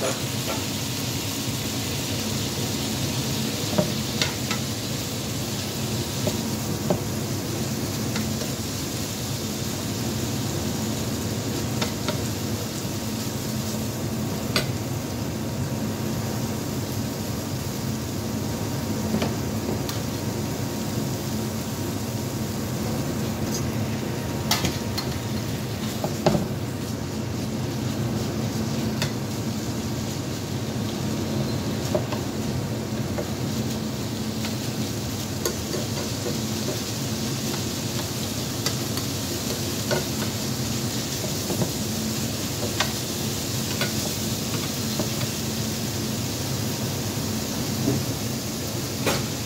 Gracias. Thank you.